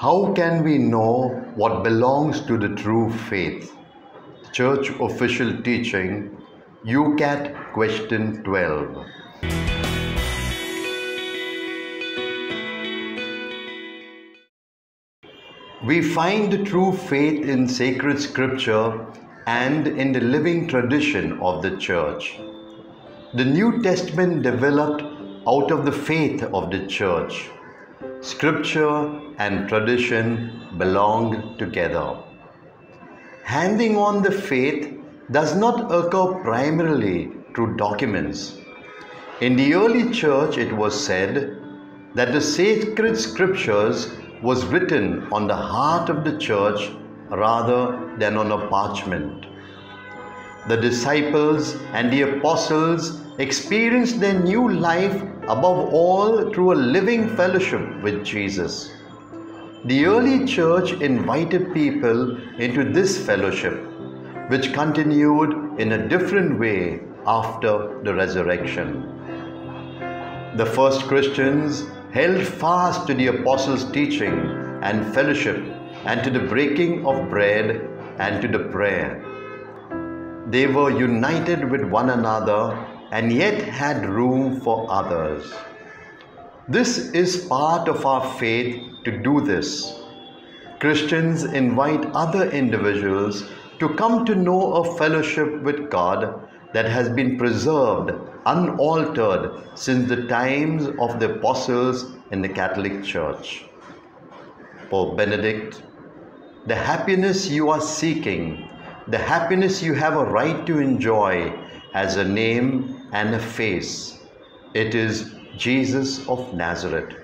How can we know what belongs to the true faith? Church official teaching, Youcat question 12. We find the true faith in sacred scripture and in the living tradition of the church. The New Testament developed out of the faith of the church. Scripture and tradition belong together. Handing on the faith does not occur primarily through documents. In the early church, it was said that the sacred scriptures was written on the heart of the church rather than on a parchment. The disciples and the apostles experienced their new life above all through a living fellowship with Jesus. The early church invited people into this fellowship, which continued in a different way after the resurrection. The first Christians held fast to the apostles' teaching and fellowship, and to the breaking of bread and to the prayer. They were united with one another and yet had room for others. This is part of our faith to do this. Christians invite other individuals to come to know a fellowship with God that has been preserved unaltered since the times of the apostles in the Catholic Church. Pope Benedict, the happiness you are seeking, the happiness you have a right to enjoy, has a name and a face. It is Jesus of Nazareth.